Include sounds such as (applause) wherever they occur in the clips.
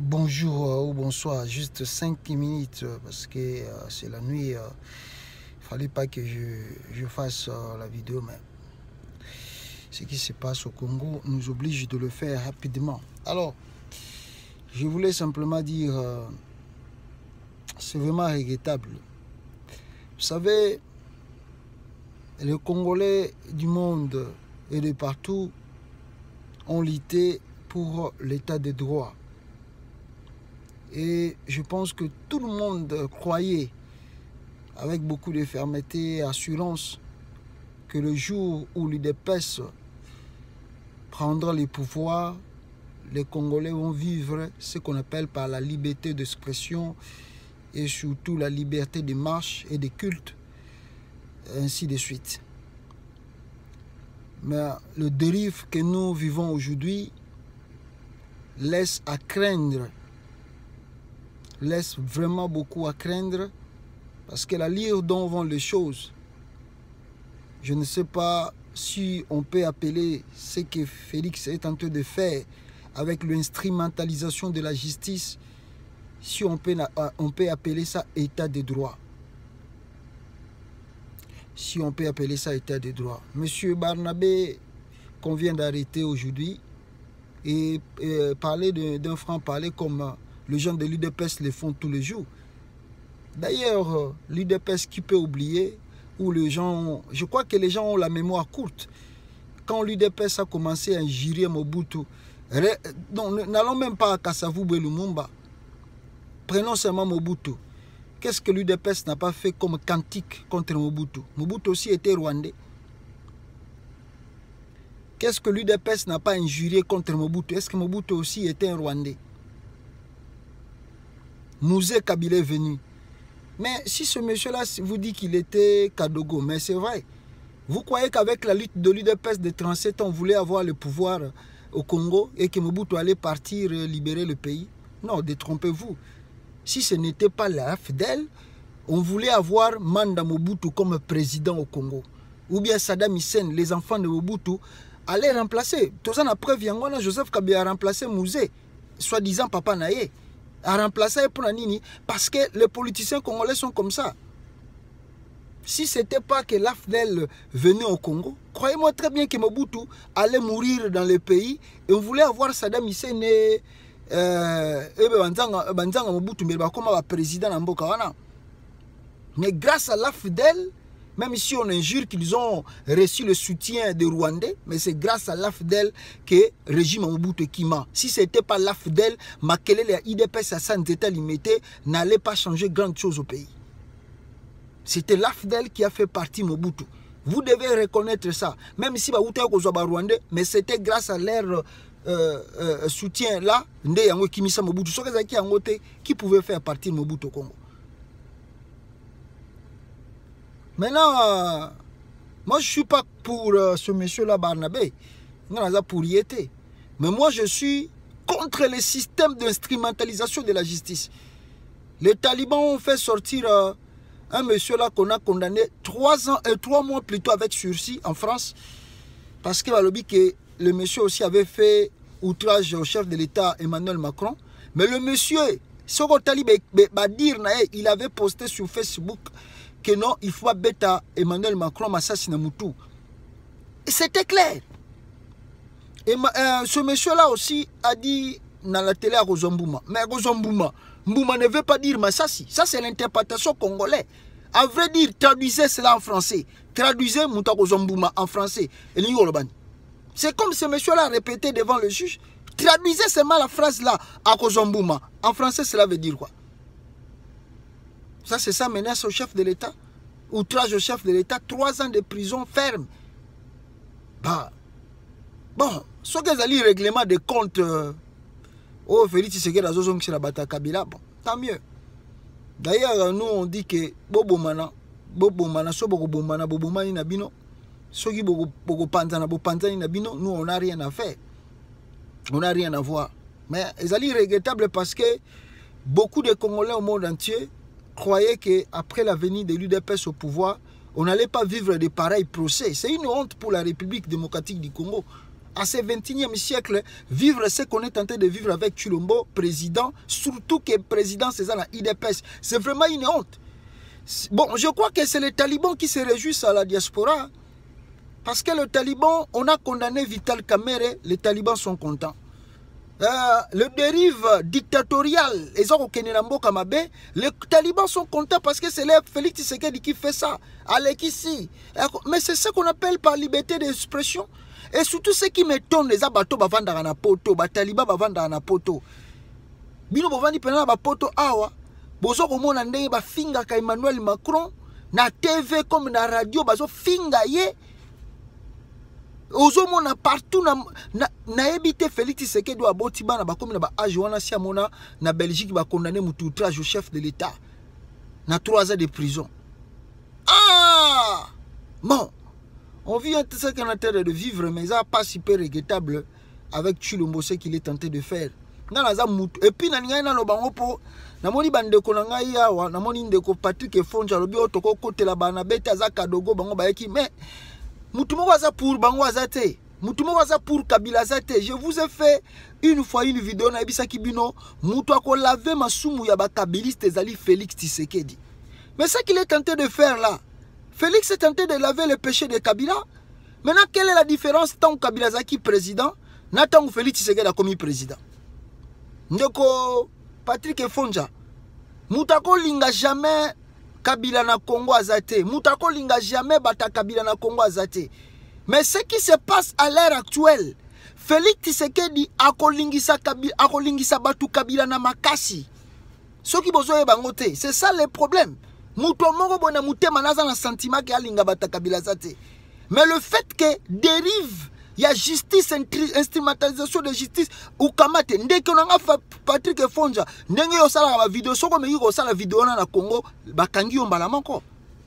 bonjour euh, ou bonsoir, juste 5 minutes euh, parce que euh, c'est la nuit. Il fallait pas que je, je fasse la vidéo, mais ce qui se passe au Congo nous oblige de le faire rapidement. Alors, je voulais simplement dire, c'est vraiment regrettable. Vous savez, les Congolais du monde et de partout ont lutté pour l'état de droit. Et je pense que tout le monde croyait, avec beaucoup de fermeté et assurance, que le jour où l'UDPS prendra les pouvoirs, les Congolais vont vivre ce qu'on appelle par la liberté d'expression et surtout la liberté de marche et de culte, ainsi de suite. Mais le dérive que nous vivons aujourd'hui laisse à craindre laisse vraiment beaucoup à craindre parce que la lire dont vont les choses, je ne sais pas si on peut appeler ce que Félix est en train de faire avec l'instrumentalisation de la justice, si on peut, on peut appeler ça état de droit. Si on peut appeler ça état de droit. Monsieur Barnabé, qu'on vient d'arrêter aujourd'hui, et, et parler d'un franc-parler comme les gens de l'UDPS le font tous les jours. D'ailleurs, l'UDPS qui peut oublier, ou les gens, je crois que les gens ont la mémoire courte. Quand l'UDPS a commencé à injurier Mobutu, n'allons même pas à Kassavou et Lumumba, prenons seulement Mobutu. Qu'est-ce que l'UDPS n'a pas fait comme cantique contre Mobutu? Mobutu aussi était rwandais. Qu'est-ce que l'UDPS n'a pas injurié contre Mobutu? Est-ce que Mobutu aussi était un Rwandais? Mouzé Kabila est venu. Mais si ce monsieur-là vous dit qu'il était Kadogo, mais c'est vrai. Vous croyez qu'avec la lutte de l'UDPS de 37 ans, on voulait avoir le pouvoir au Congo et que Mobutu allait partir libérer le pays? Non, détrompez-vous. Si ce n'était pas la FDL, on voulait avoir Manda Mobutu comme président au Congo. Ou bien Saddam Hussein, les enfants de Mobutu, allaient remplacer. Ça, preuve, Joseph Kabila a remplacé Mouzé, soi-disant Papa Naye remplacer pour Nini parce que les politiciens congolais sont comme ça. Si ce n'était pas que l'AFDEL venait au Congo, croyez-moi très bien que Mobutu allait mourir dans le pays et on voulait avoir Saddam Hussein et Banzanga Mobutu comme président en Bokawana. Mais grâce à l'AFDEL, même si on injure qu'ils ont reçu le soutien des Rwandais, mais c'est grâce à l'AFDEL que le régime Mobutu Kima. Si ce n'était pas l'AFDEL, Makelele et IDPS à état limité n'allait pas changer grand chose au pays. C'était l'AFDEL qui a fait partie Mobutu. Vous devez reconnaître ça. Même si Baouta Rwandais, mais c'était grâce à leur euh, euh, soutien là, Mobutu, qui pouvait faire partie Mobutu au Congo? Maintenant, euh, moi je ne suis pas pour euh, ce monsieur-là, Barnabé. pour y être. Mais moi je suis contre le système d'instrumentalisation de la justice. Les talibans ont fait sortir euh, un monsieur-là qu'on a condamné trois, ans, et trois mois plus tôt avec sursis en France. Parce dit que le monsieur aussi avait fait outrage au chef de l'État Emmanuel Macron. Mais le monsieur, ce que dire, il avait posté sur Facebook que non, il faut bêta Emmanuel Macron Massassi Namoutou. C'était clair. Et euh, ce monsieur-là aussi a dit dans la télé à Rosombouma. Mais Rosombouma, Mbouma ne veut pas dire Massassi. Ça, c'est l'interprétation congolaise. À vrai dire, traduisez cela en français. Traduisez Mouta Rosombouma en français. C'est comme ce monsieur-là a répété devant le juge. Traduisez seulement la phrase là à Rosombouma. En français, cela veut dire quoi? Ça, c'est ça, menace au chef de l'État. Outrage au chef de l'État, trois ans de prison ferme. Bah, bon, ce que vous règlement de compte, euh, oh, Félix Tshisekedi a zozong sur la bataille Kabila, bon, tant mieux. D'ailleurs, nous, on dit que Bobo Mana, Bobo Mana, so Bobo Mana, Bobo Mana, ceux qui Bobo Panzana, Bobo Panzana, Nabino, nous, on n'a rien à faire. On n'a rien à voir. Mais ils allaient regrettable parce que beaucoup de Congolais au monde entier croyait qu'après la venue de l'UDPS au pouvoir, on n'allait pas vivre de pareils procès. C'est une honte pour la République démocratique du Congo. à ce 21e siècle, vivre ce qu'on est tenté de vivre avec Chulombo, président, surtout que président c'est ça la IDPS, c'est vraiment une honte. Bon, je crois que c'est les talibans qui se réjouissent à la diaspora. Parce que le taliban, on a condamné Vital Kamere, les talibans sont contents. Euh, le dérive dictatorial, les les talibans sont contents parce que c'est Félix Tshisekedi qui fait ça. ici. Mais c'est ce qu'on appelle par liberté d'expression. Et surtout ce qui m'étonne, les abato bavanda na poto, les talibans bavanda na poto. Bino bavandi pena na poto awa, bozo komona ndenge bafingaka Emmanuel Macron na TV comme na radio bazo finga ye ozomona partout nayebi te félix tisekedi aboti bana bakomi na baage wana si amona na belgique bakondamne motu outrage au chef de l'état na 3 ans de prison. Ah! Bon on vit ce qu'on train de vivre mais ça pas super regrettable avec chulombo ce qu'il est tenté de faire. Nga naza mutu epuis na ngai naloba ngo mpo namoni bandeko na ngai awa namoni ndeko patrik efonge alobi oyo tokokotela bana bete aza kadogo bango bayeki mais mutu moko aza pour bango aza pour kabila je vous ai fait une fois une video nayebisaki bino mutu akolave masumu ya bakabiliste ezali félix tisekedi mais ce qu'il est tenté de faire là félix est tenté de laver le péché de kabila. Maintenant quelle est la différence ntango kabila azalaki président na ntango félix tisekedi akomi président? Ndeko patrik efonja mutu akolinga jamais kabila na congo aza te. Moto akolinga jamais bato ya kabila na congo aza te. Mais ce qui se passe à l'heure actuelle félix tisekedi akolingisa, akolingisa bato kabila na makasi. Soki bozoyeba yango te c'est ça le problème. Moto moko boye na motema naza na sentiment ke alinga bato ya kabila aza te. Mais le fait que dérive ya justice instrumentalisation de justice. Ukamate ndenge nanga patrik efonja ndenge yo osalaka bavideo soki omengi kosala video wana na congo bakangi yo mbala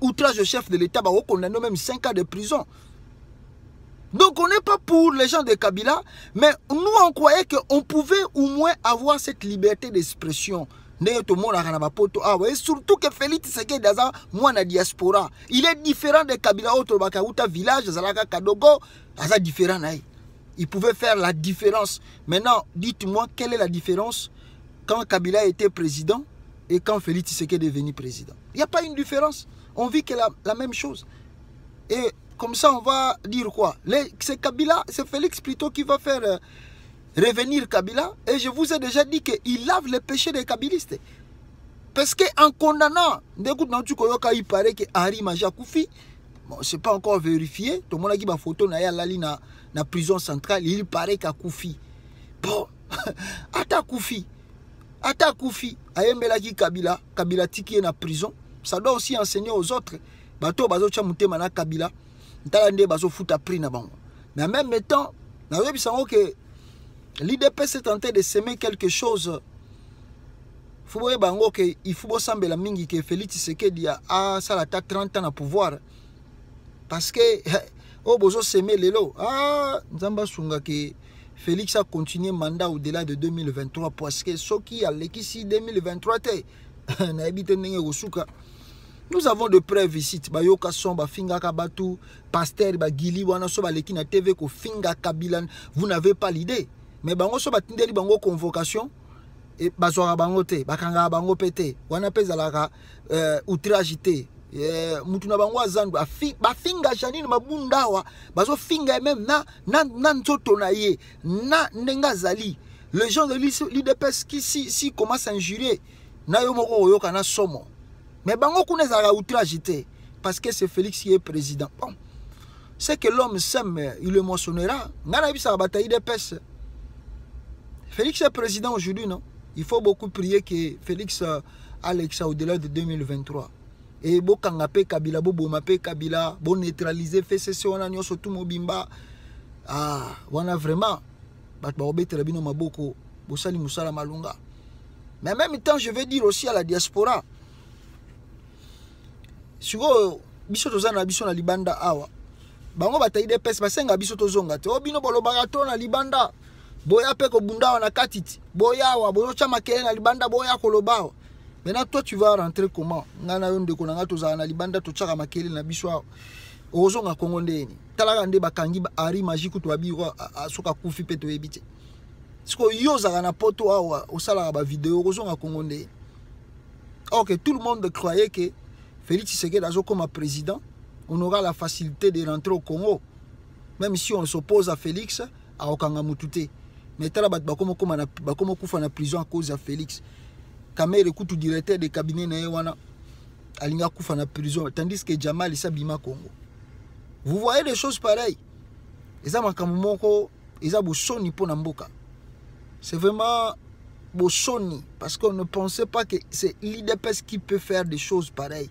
outrage au chef de l'état bakokondamne même 5 ans de prison. Donc on n'est pas pour les gens de Kabila mais nous on croyait qu'on pouvait au moins avoir cette liberté d'expression ndenge tomonaka na bapoto awa. Et surtout que félix tshisekedi aza diaspora. Il est différent de kabila oyo tolobaka uta village azalaka kadogo aza différent na il pouvait faire la différence. Maintenant dites-moi quelle est la différence quand kabila était président et quand félix tshisekedi est devenu président? Il n'y a pas une différence. On vit que la, la même chose. Et comme ça on va dire quoi? C'est kabila c'est félix plutôt qui va faire euh, revenir Kabila. Et je vous ai déjà dit qu'il lave les péchés des Kabilistes. Parce qu'en condamnant, il paraît que Harry Maja Koufi, bon, c'est pas encore vérifié. Tout le monde a dit ma photo na lali na na prison centrale, il paraît qu'à Koufi. Bon, (laughs) ata Koufi. Ata Koufi, ayembelaki Kabila, Kabila tiki na prison. Ça doit aussi enseigner aux autres. Bato bazo tia mutema na Kabila. Ntala nde bazo futa prix na bango. Mais en même temps, na yebi sango que l'idp s'est tenté de semer quelque chose. Fo boyeba yango ke il faut bosambela mingi ke félix tshisekedi asala ata 30 ans na pouvoir. Parce que (laughs) oyo bozoseme lelo. Ah, nzambe asunga ke félix acontinue mandat au-delà de 2023 parce que soki alekisi 2023 te (laughs) nayebi te ndenge nous avons de preuves ici. Bayoka son bafingaka bato paster bagili wana so baleki na tv kofinga kabila vous n'avez pas l'idée mais bango so batindeli bango convocation e bazwaka bango te bakangaka bango mpe te. Wana mpe ezalaka uh, outrage te. Uh, mutu na bango azandu bafinga janine mabunda awa? Bazofinga ye meme na, na, na nzoto na ye na ndenge azali. Le gens de l'idps qui si, si commence à na yo moko oyoka na somo. Mais bango kuna ezalaka outrage parce que c'est félix qui est président. Bon c'est que l'homme sème il le moissonnera ngai nayebisaka bato ya idps Félix est président aujourd'hui, non? Il faut beaucoup prier que Félix Alexa au-delà de 2023. Et bo kangape Kabila, bo bomape Kabila, bo neutraliser FCC, on a nyoso tout mobimba. Ah, on a vraiment. Bat ba obete rabino maboko, bo sali musala malunga. Mais en même temps, je vais dire aussi à la diaspora. Siko biso tozana biso na libanda awa. Bango batayi de pes basenga biso tozonga te. Obino bolobaka to na libanda. Boya mpe kobunda awa na boya makele na libanda boya koloba maintenant toi tu vas rentrer comment? Ngai na yo ndeko na ngai tozala na libanda totyaka makele na biso awa. Okozonga kongo ndeni. Talaka nde bakangi ari magi kutu babiko soki akufi mpe toyebi te. Sikoyo yo na poto awa osalaka bavideo okozonga kongo ndeni. Or que tout le monde croyait que Félix Tshisekedi comme président on aura la facilité de rentrer au Congo. Même si on s'oppose à Félix à Okanga mais tala bat bakoma koma na bakoma kufa na prison à cause de Félix. Kamere kutu directeur de cabinet na wana alinga kufa na prison. Tandis que Jamal Sabima Congo. Vous voyez des choses pareilles. Eza makambo moko eza bosoni mpo na mboka. C'est vraiment bosoni parce qu'on ne pensait pas que c'est l'IDPS qui peut faire des choses pareilles.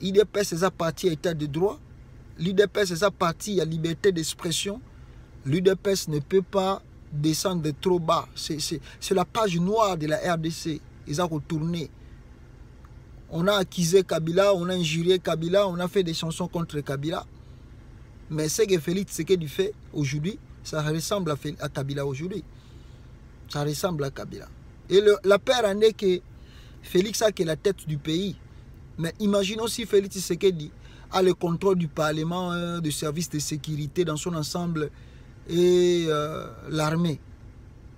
l'IDPS eza parti à état de droit. l'IDPS eza parti à liberté d'expression. l'UDPS ne peut pas descendre trop bas. C'est la page noire de la RDC. Ils ont retourné. On a accusé Kabila, on a injurié Kabila, on a fait des chansons contre Kabila. Mais ce que Félix Tshisekedi fait aujourd'hui, ça ressemble à, à Kabila aujourd'hui. Ça ressemble à Kabila. Et la peur en est que Félix a que la tête du pays. Mais imaginons si Félix Tshisekedi a le contrôle du Parlement, euh, du service de sécurité dans son ensemble et euh, l'armée.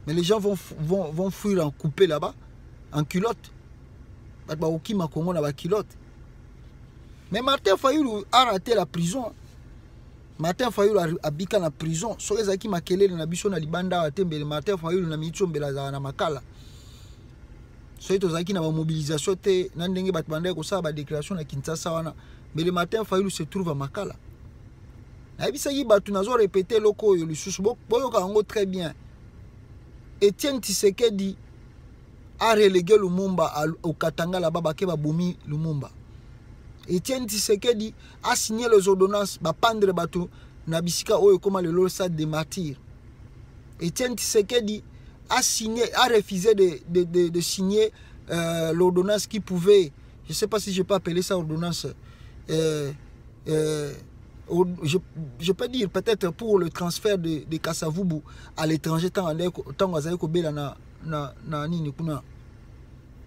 Mais les gens vont, vont, vont fuir en coupé là-bas, en culotte. Mais Martin Fayoulou a raté la prison. Martin Fayoulou a bika la prison. Soki ezalaki makelele na biso na libanda awa te mbele Martin Fayoulou na mbele azalaka na makala. soki tozalaki na bamobilisation te na ndenge bato bandaki kosala badéclaration na kinshasa wana mbele Martin Fayoulou se trouve à makala. Nayebisaki bato nazorepete eloko oyo lisusu. Boyoka yango très bien. Etienne tisekedi arelege lumumba okatanga laba bake babomi lumumba. Etienne tisekedi asigne les ordonnances bapandre bato na bisika oyo ekóma lelo stade de martyre etienne tisekedi asigné arefusé de, de, de, de signer euh, l'ordonnance qui pouvait je sais pas si je peux appeler ça ordonnance euh, euh, je, peux dire peut-être pour le transfert de, de à l'étranger tant azali kobela na na na nini kuna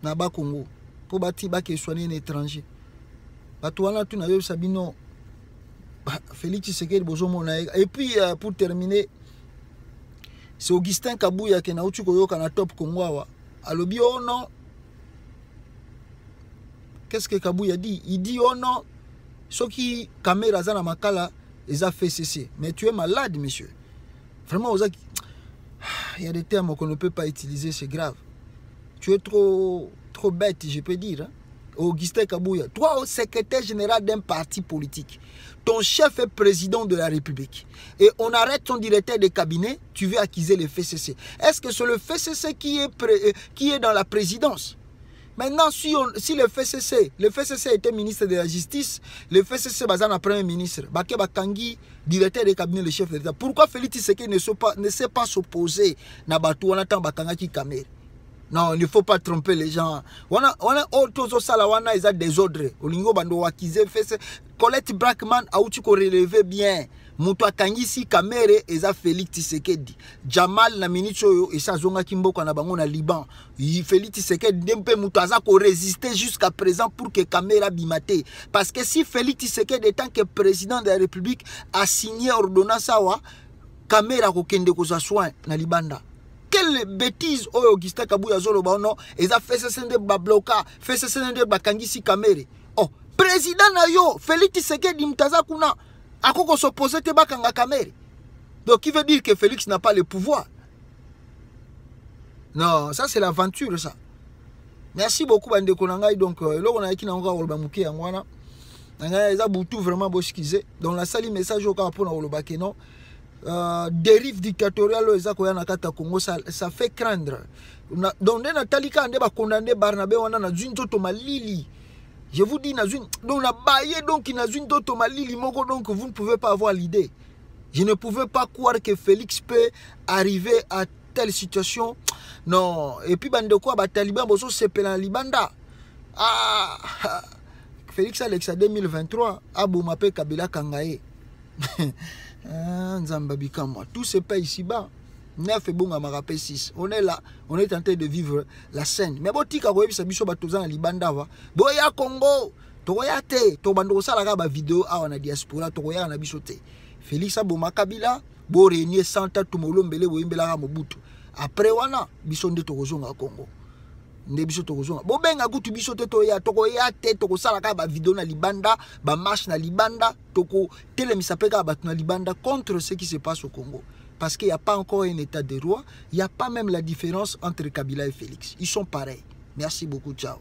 na bakongo po bati bake soigner un étranger. Tu nayoyebisa bino. Félix tshisekedi bozomona et puis euh, pour terminer c'est augustin kabuya ke nauti koyoka na top congo awa alobi oh non. Qu'est-ce que kabuya dit? Il dit oh non soki caméra aza na makala fcc mais tu es malade monsieur. Vraiment il y a des termes qu'on ne peut pas utiliser c'est grave. Tu es trop trop bête je peux dire hein? Augustin Kabouya toi secrétaire général d'un parti politique ton chef est président de la République et on arrête ton directeur de cabinet tu veux accuser le FCC est-ce que c'est le FCC qui est, qui est dans la présidence? Maintenant, si, le FCC, le FCC était ministre de la Justice, le FCC bazana premier ministre, Baké Bakangi, directeur de cabinet, le chef de l'État. Pourquoi Félix Tshisekedi ne sait pas, ne sait pas s'opposer na Batou, on attend Bakanga qui Kamer? Non, il ne faut pas tromper les gens. On a, on a wana ils ont désordre. Olingo bando. Colette Brackman a relever bien. Moto akangisi kamere eza félix tisekedi jamal na miniti oyo esi azongaki mboka na bango na liban. Félix tisekedi nde mpe moto aza koresiste jusqu'à présent pour que kamere abima te. Parce que si félix tisekedi etant que président de la république asigné ordonnance awa kamere akokende kozwa soin na libanda. Quelle bêtise oyo augustin kabuya azoloba ono eza fesese nde babloka fesese nde bakangisi kamere. Oh président na yo félix tisekedi moto aza kuna akoko s'opposer te bakanga kamere. Donc qui veut dire que félix n'a pas le pouvoir. Non ça c'est l'aventure ça. Merci beaucoup bandeko na ngai donc eloko nayaki nango kaka koloba moke yango wana. Na ngai eza butu vraiment boskize. Donc nasali message oyo kaka mpona koloba ke non? Uh, dérive dictatoriale oyo eza koya na ça, ça fait craindre. Donc nde natali kaka nde bakondane barnabe wana nazwi nzoto malili je vous dis donc donc nazwi nzoto malili moko donc vous ne pouvez pas avoir l'idée. Je ne pouvais pas croire que félix peut arriver à telle situation. Non. Et puis bandeko ya bataliban bozosepela na libanda. Ah, félix alexa 2023 aboma mpe kabila kanga ye (laughs) nzambe bikamwa tout se paye ici-bas neuf ebongamaka mpe 6 on est là on est en train de vivre la scène. Mais botika koyebisa biso bato oza na libanda awa boya congo tokoya te. Tobanda kosala kaka bavideo awa na diaspora tokoyaka na biso te. Félix aboma kabila borenie santa tumolombele boyembelaka mobutu. Après wana biso nde tokozonga congo. Nde biso tokozonga. Bobenga kutu biso te toya tokoya te tokosala kaka bavideo na libanda bamarshe na libanda tokotelemisa mpe kaka bato na libanda contre ce qui se passe au congo parce qu'il n'y a pas encore un état de droit il n'y a pas même la différence entre kabila et félix. Ils sont pareils. Merci beaucoup ciao